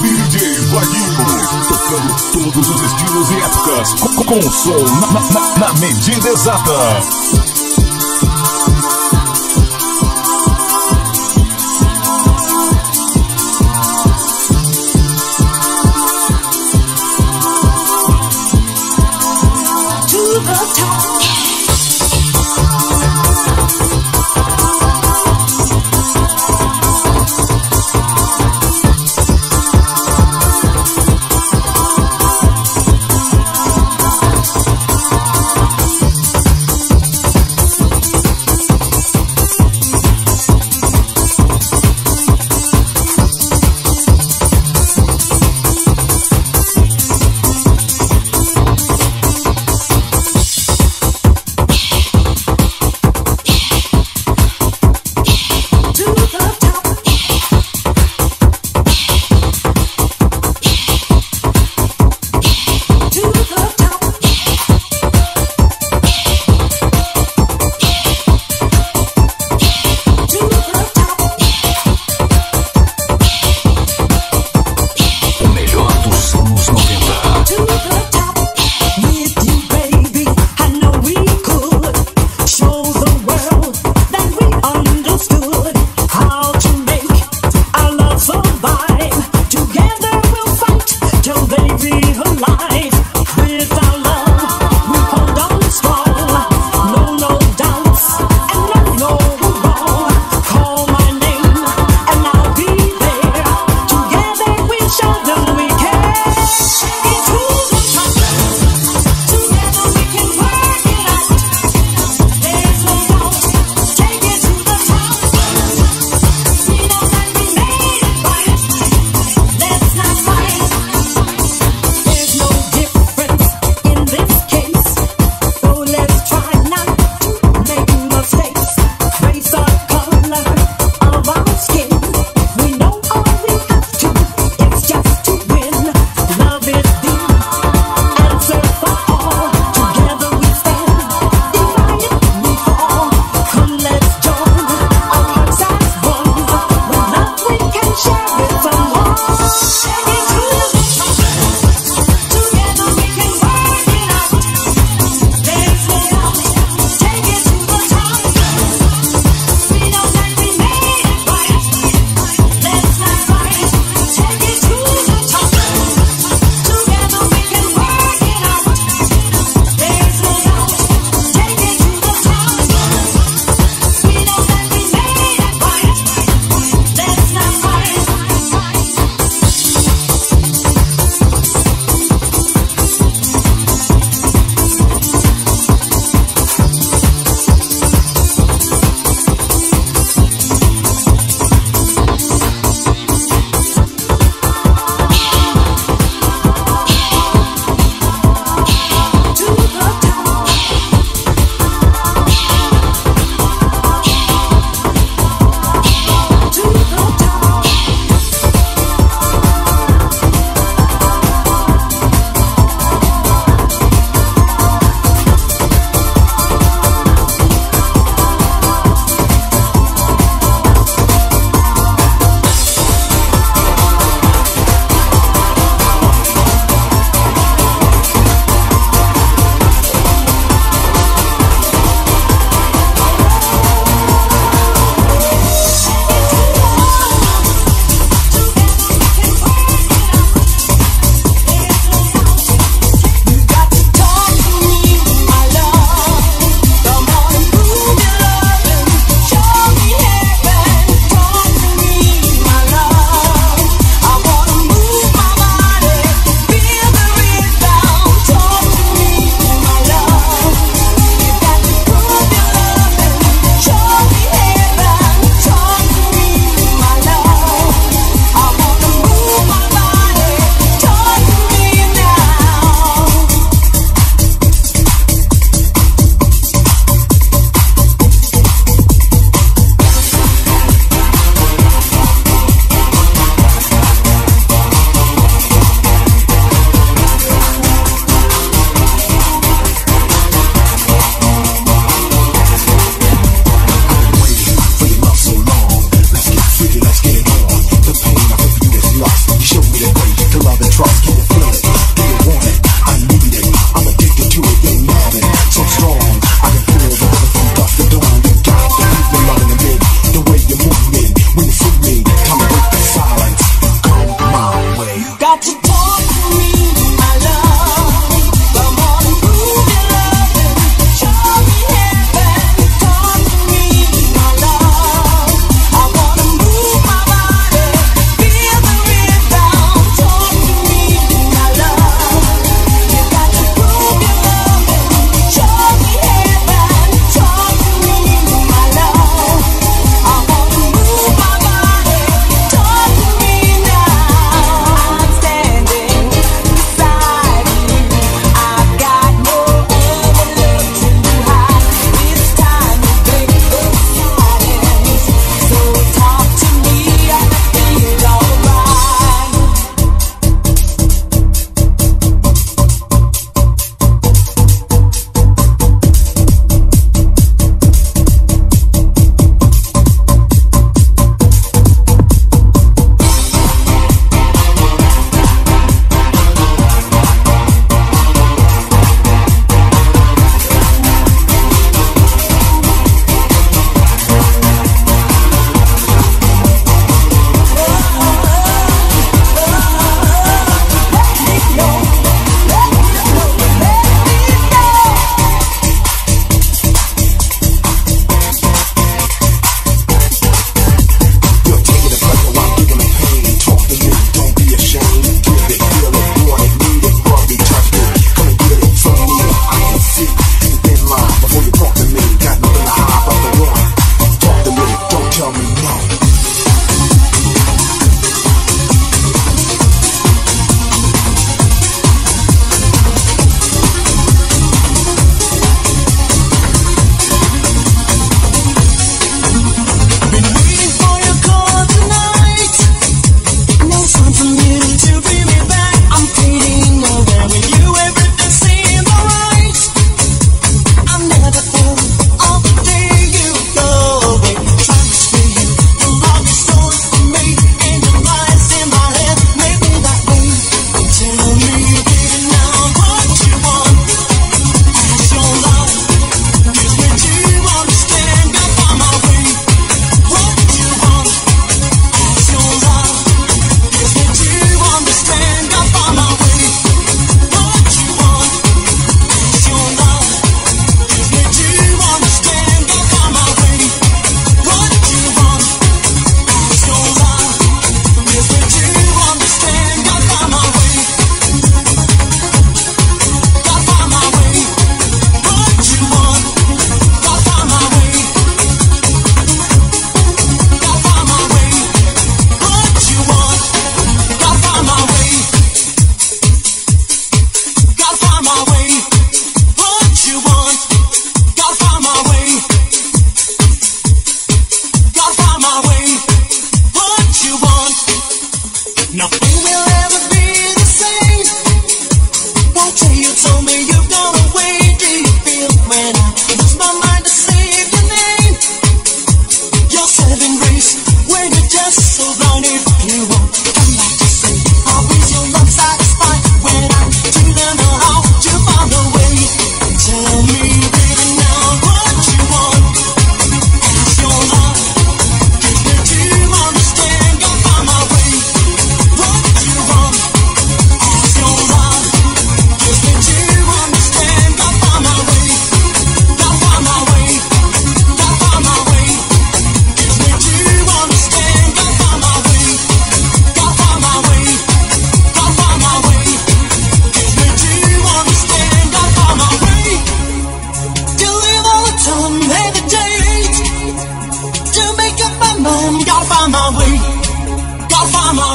DJ Vaguinho, tocando todos os estilos e épocas, com, com som na, na, na medida exata.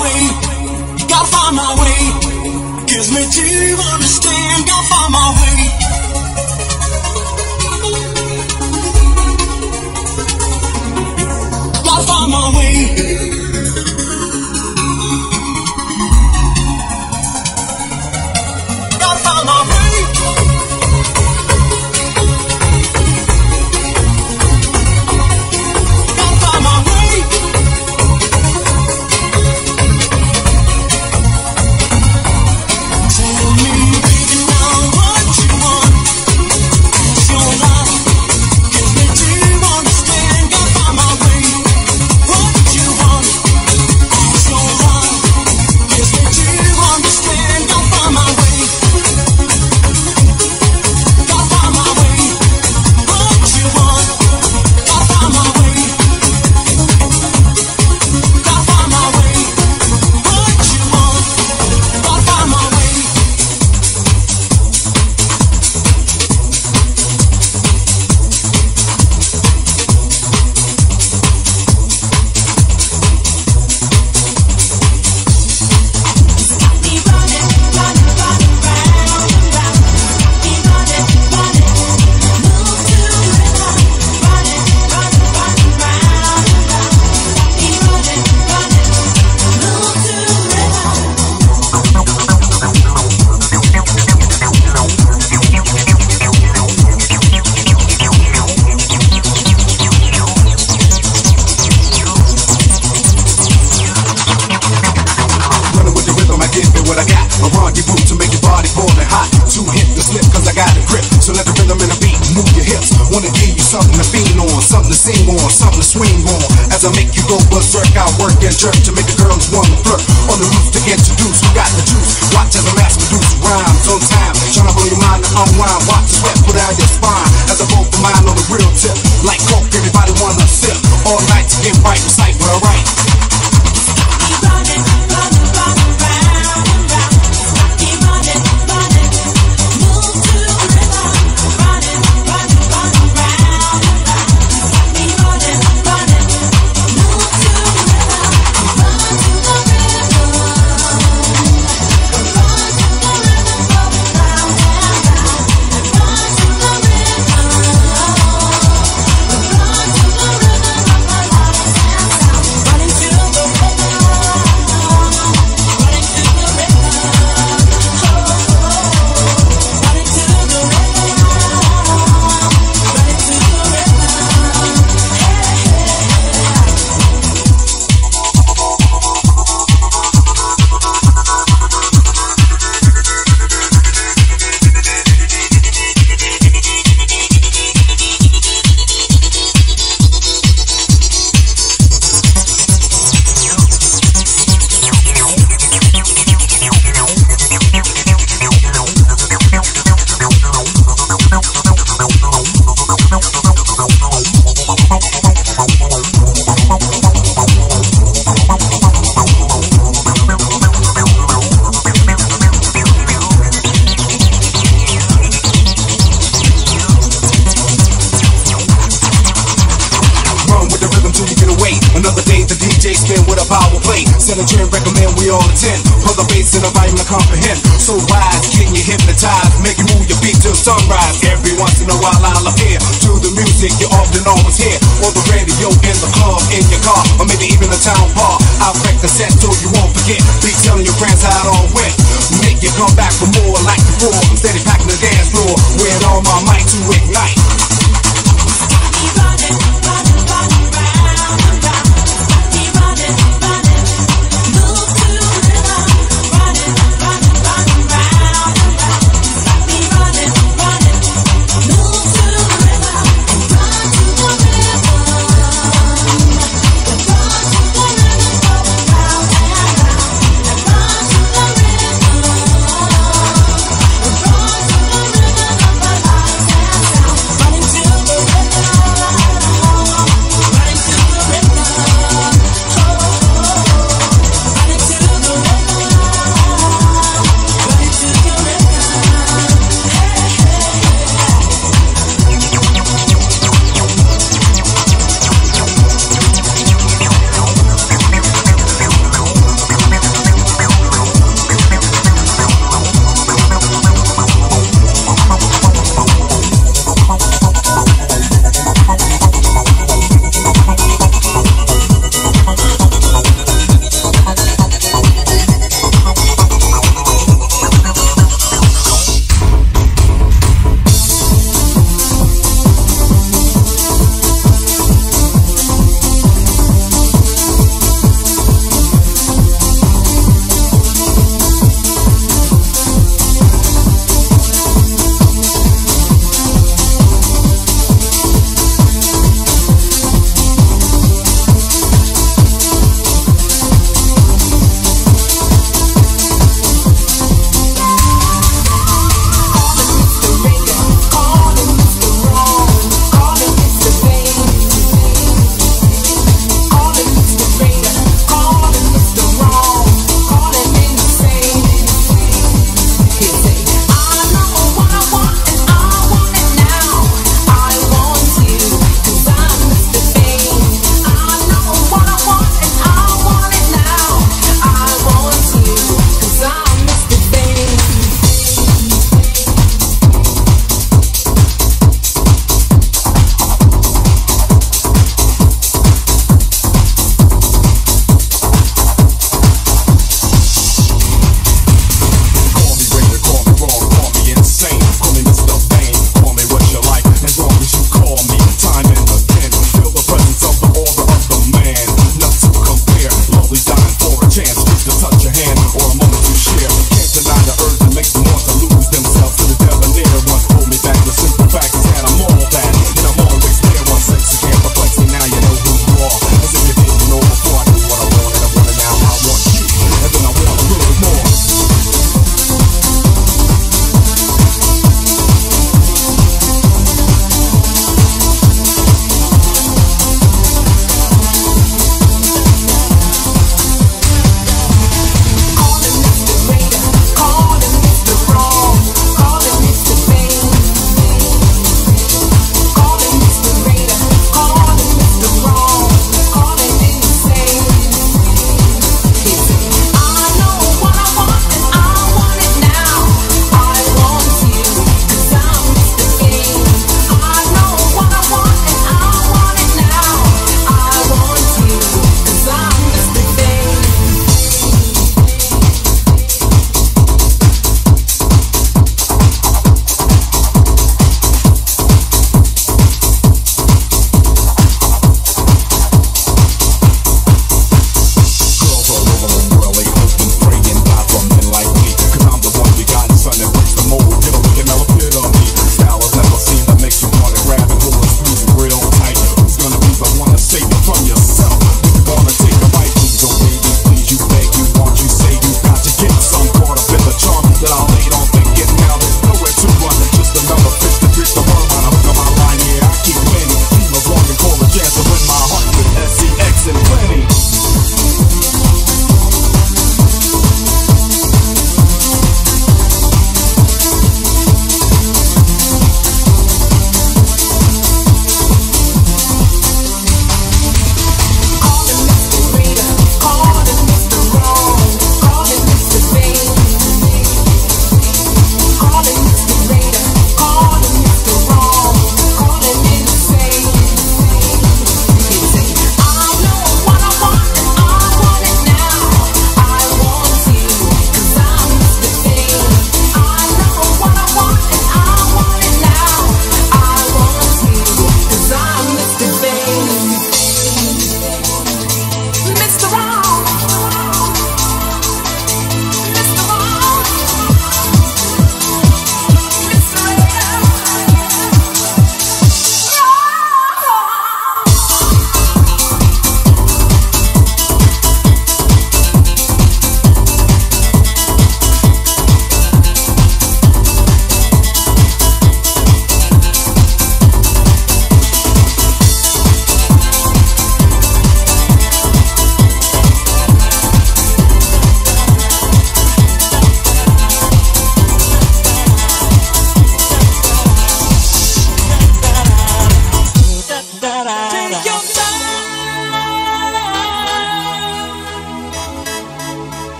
way, gotta find my way. Gives me to understand, gotta find my way. Gotta find my way. sing on, something to swing on. As I make you go berserk, I work and jerk to make the girls want to flirt. On the roof to get introduced, we got the juice. Watch as I mass produce rhymes on time. tryna blow your mind to unwind. Watch the sweat put out your spine. As I for mine on the real tip. Like coke, everybody wanna sip. All night to get right, recite, but alright. we all attend. Put the bass in the rhyme to comprehend. So wise, can you hypnotize? Make you move your feet till sunrise. Every once in a while I'll appear to the music you often always hear. On the radio, in the club, in your car, or maybe even the town bar. I'll crack the set so you won't forget. Be telling your friends how it all went. Make you come back for more like before. Steady packing the dance floor. Wearing all my might to ignite.